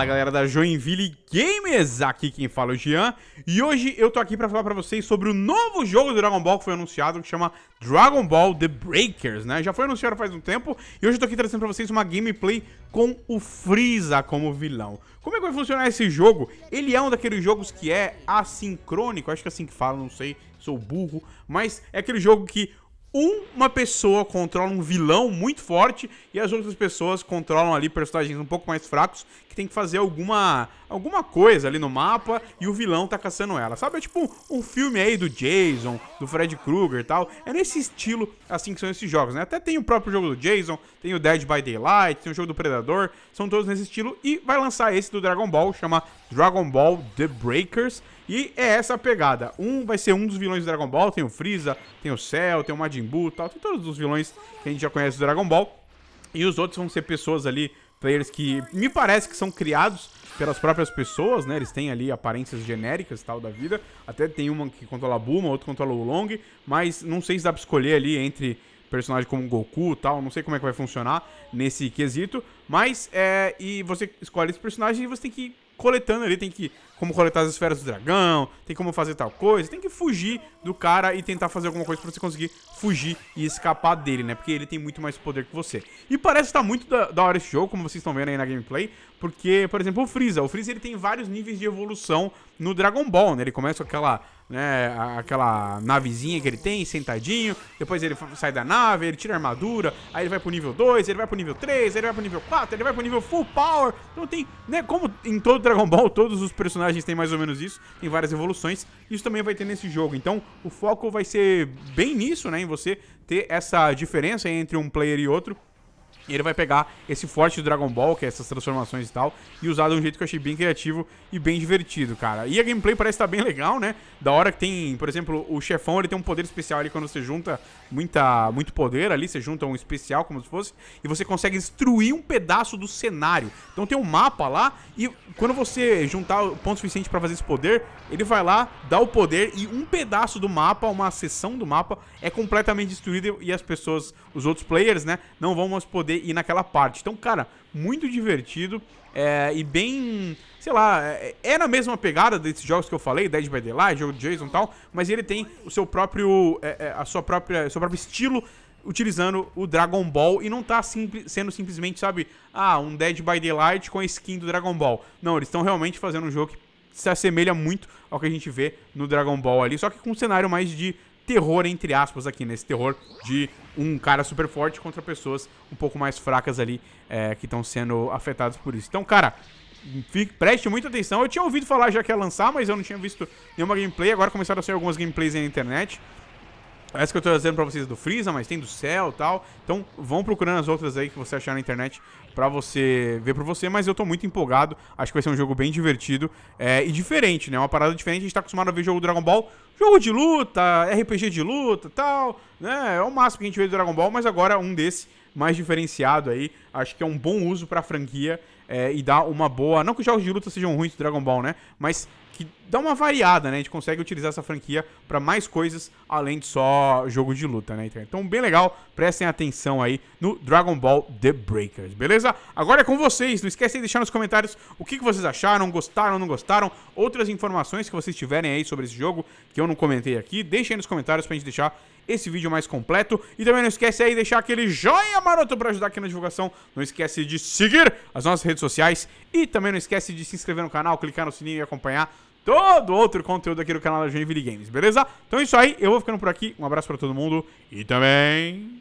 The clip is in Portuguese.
Fala galera da Joinville Games, aqui quem fala é o Jean E hoje eu tô aqui pra falar pra vocês sobre o novo jogo do Dragon Ball que foi anunciado Que chama Dragon Ball The Breakers, né? Já foi anunciado faz um tempo E hoje eu tô aqui trazendo pra vocês uma gameplay com o Freeza como vilão Como é que vai funcionar esse jogo? Ele é um daqueles jogos que é assincrônico, acho que é assim que fala, não sei, sou burro Mas é aquele jogo que uma pessoa controla um vilão muito forte e as outras pessoas controlam ali personagens um pouco mais fracos que tem que fazer alguma alguma coisa ali no mapa e o vilão tá caçando ela. Sabe? É tipo um, filme aí do Jason, do Fred Krueger e tal. É nesse estilo assim que são esses jogos, né? Até tem o próprio jogo do Jason, tem o Dead by Daylight, tem o jogo do Predador, são todos nesse estilo e vai lançar esse do Dragon Ball, chama Dragon Ball The Breakers. E é essa a pegada. Um vai ser um dos vilões do Dragon Ball, tem o Freeza, tem o Cell, tem o Majin Buu tal, tem todos os vilões que a gente já conhece do Dragon Ball. E os outros vão ser pessoas ali, players que me parece que são criados pelas próprias pessoas, né? Eles têm ali aparências genéricas tal da vida. Até tem uma que controla a Bulma, outra controla o Long, mas não sei se dá pra escolher ali entre personagem como Goku tal, não sei como é que vai funcionar nesse quesito, mas é, e você escolhe esse personagem e você tem que coletando ali, tem que como coletar as esferas do dragão, tem como fazer tal coisa, tem que fugir do cara e tentar fazer alguma coisa pra você conseguir fugir e escapar dele, né? Porque ele tem muito mais poder que você. E parece estar tá muito da, da, hora esse jogo, como vocês estão vendo aí na gameplay, porque, por exemplo, o Freeza. O Freeza ele tem vários níveis de evolução no Dragon Ball, né? Ele começa com aquela né, aquela navezinha que ele tem, sentadinho, depois ele sai da nave, ele tira a armadura, aí ele vai pro nível 2, ele vai pro nível 3, ele vai pro nível 4, ele vai pro nível full power, então tem, né, como em todo Dragon Ball, todos os personagens têm mais ou menos isso, tem várias evoluções, isso também vai ter nesse jogo, então o foco vai ser bem nisso, né, em você ter essa diferença entre um player e outro, ele vai pegar esse forte do Dragon Ball, que é essas transformações e tal, e usar de um jeito que eu achei bem criativo e bem divertido, cara. E a gameplay parece estar bem legal, né? Da hora que tem, por exemplo, o chefão, ele tem um poder especial ali quando você junta muita, muito poder ali, você junta um especial como se fosse, e você consegue destruir um pedaço do cenário. Então tem um mapa lá, e quando você juntar o ponto suficiente para fazer esse poder, ele vai lá, dá o poder, e um pedaço do mapa, uma seção do mapa, é completamente destruída e as pessoas, os outros players, né, não vão mais poder ir naquela parte. Então, cara, muito divertido é, e bem, sei lá, é, é na mesma pegada desses jogos que eu falei, Dead by Daylight, jogo de Jason e tal, mas ele tem o seu próprio, é, é, a sua própria, seu próprio estilo utilizando o Dragon Ball e não tá sendo simplesmente, sabe, ah, um Dead by Daylight com a skin do Dragon Ball. Não, eles estão realmente fazendo um jogo que se assemelha muito ao que a gente vê no Dragon Ball ali, só que com um cenário mais de terror, entre aspas, aqui, nesse terror de um cara super forte contra pessoas um pouco mais fracas ali, é, que estão sendo afetadas por isso. Então, cara, fique, preste muita atenção. Eu tinha ouvido falar já que ia lançar, mas eu não tinha visto nenhuma gameplay. Agora começaram a sair algumas gameplays na internet. Essa que eu tô trazendo pra vocês do Freeza, mas tem do Cell e tal. Então vão procurando as outras aí que você achar na internet pra você ver por você. Mas eu tô muito empolgado. Acho que vai ser um jogo bem divertido é, e diferente, né? Uma parada diferente. A gente tá acostumado a ver jogo Dragon Ball. Jogo de luta, RPG de luta tal. Né? É o máximo que a gente vê do Dragon Ball. Mas agora um desse mais diferenciado aí. Acho que é um bom uso pra franquia é, e dá uma boa... Não que os jogos de luta sejam ruins do Dragon Ball, né? Mas que dá uma variada, né? A gente consegue utilizar essa franquia para mais coisas além de só jogo de luta, né? Então, bem legal, prestem atenção aí no Dragon Ball The Breakers, beleza? Agora é com vocês, não esquecem de deixar nos comentários o que, vocês acharam, gostaram não gostaram, outras informações que vocês tiverem aí sobre esse jogo que eu não comentei aqui, deixem aí nos comentários pra gente deixar esse vídeo mais completo. E também não esquece aí de deixar aquele joinha maroto para ajudar aqui na divulgação. Não esquece de seguir as nossas redes sociais. E também não esquece de se inscrever no canal, clicar no sininho e acompanhar todo outro conteúdo aqui do canal da Joinville Games, beleza? Então é isso aí, eu vou ficando por aqui. Um abraço para todo mundo e também...